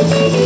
Thank